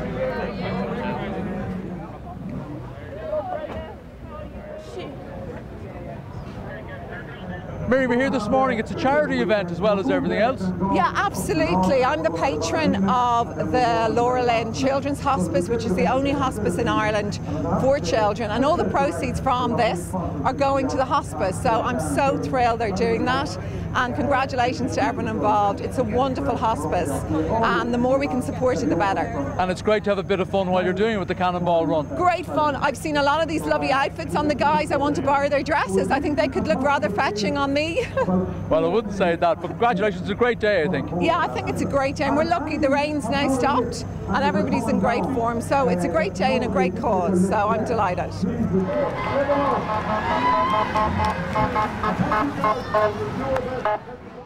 Yeah. Mary, we're here this morning. It's a charity event as well as everything else. Yeah, absolutely. I'm the patron of the Laura Lynn Children's Hospice, which is the only hospice in Ireland for children. And all the proceeds from this are going to the hospice. So I'm so thrilled they're doing that. And congratulations to everyone involved. It's a wonderful hospice. And the more we can support it, the better. And it's great to have a bit of fun while you're doing it with the Cannonball Run. Great fun. I've seen a lot of these lovely outfits on the guys. I want to borrow their dresses. I think they could look rather fetching on me. well, I wouldn't say that, but congratulations. It's a great day, I think. Yeah, I think it's a great day. And we're lucky the rain's now stopped and everybody's in great form. So it's a great day and a great cause. So I'm delighted.